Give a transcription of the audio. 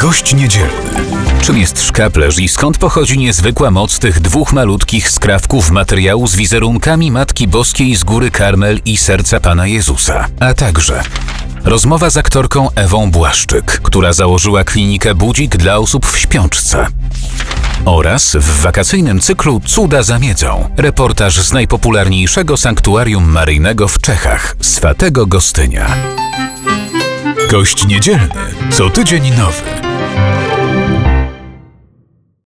Gość niedzielny. Czym jest szkaplerz i skąd pochodzi niezwykła moc tych dwóch malutkich skrawków materiału z wizerunkami Matki Boskiej z Góry Karmel i Serca Pana Jezusa? A także rozmowa z aktorką Ewą Błaszczyk, która założyła klinikę Budzik dla osób w śpiączce. Oraz w wakacyjnym cyklu Cuda za miedzą. Reportaż z najpopularniejszego sanktuarium maryjnego w Czechach, Swatego Gostynia. Gość niedzielny. Co tydzień nowy.